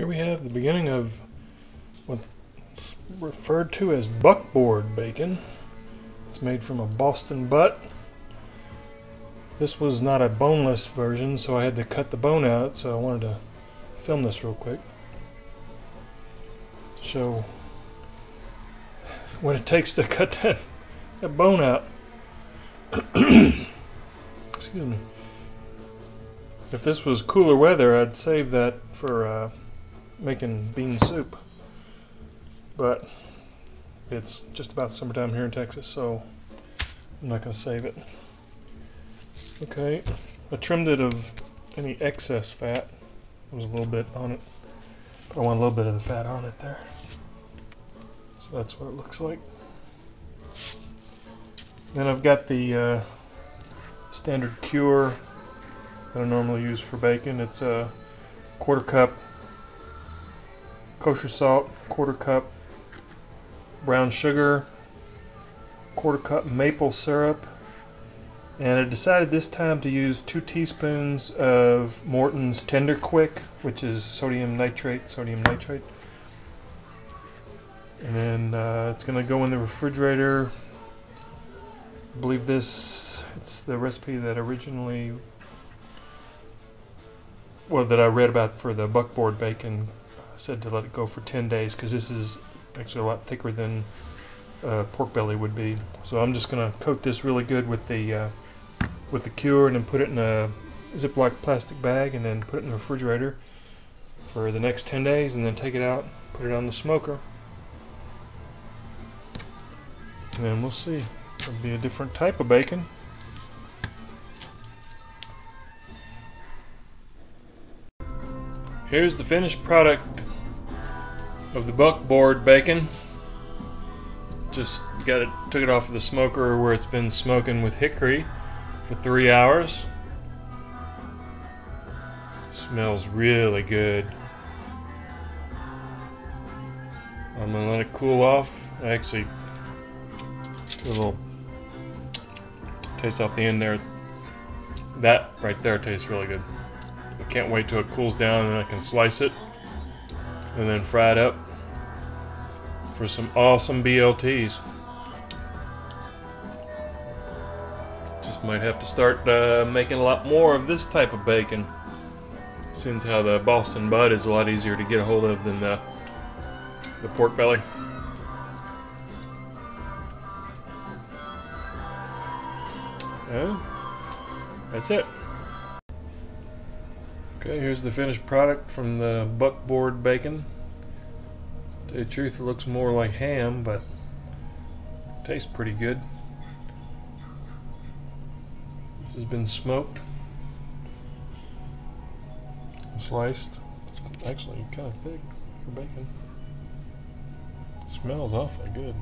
Here we have the beginning of what's referred to as buckboard bacon. It's made from a Boston butt. This was not a boneless version, so I had to cut the bone out, so I wanted to film this real quick to show what it takes to cut that, that bone out. Excuse me. If this was cooler weather, I'd save that for uh, making bean soup. But it's just about summertime here in Texas, so I'm not going to save it. Okay, I trimmed it of any excess fat. There was a little bit on it. But I want a little bit of the fat on it there. So that's what it looks like. Then I've got the uh, standard cure that I normally use for bacon. It's a quarter cup kosher salt, quarter cup brown sugar, quarter cup maple syrup, and I decided this time to use two teaspoons of Morton's Tender Quick, which is sodium nitrate, sodium nitrate. And then uh, it's going to go in the refrigerator. I believe this, it's the recipe that originally, well, that I read about for the buckboard bacon said to let it go for 10 days because this is actually a lot thicker than uh, pork belly would be. So I'm just going to coat this really good with the uh, with the cure and then put it in a Ziploc plastic bag and then put it in the refrigerator for the next 10 days and then take it out, put it on the smoker. And then we'll see. It'll be a different type of bacon. Here's the finished product of the buckboard bacon. Just got it, took it off of the smoker where it's been smoking with hickory for three hours. Smells really good. I'm gonna let it cool off. Actually a little taste off the end there. That right there tastes really good. I can't wait till it cools down and I can slice it and then fry it up for some awesome BLTs. Just might have to start uh, making a lot more of this type of bacon. Since how the Boston butt is a lot easier to get a hold of than the, the pork belly. Oh, that's it. Okay, here's the finished product from the buckboard bacon. The truth, it looks more like ham, but tastes pretty good. This has been smoked and sliced. Actually, kind of thick for bacon. smells awfully good.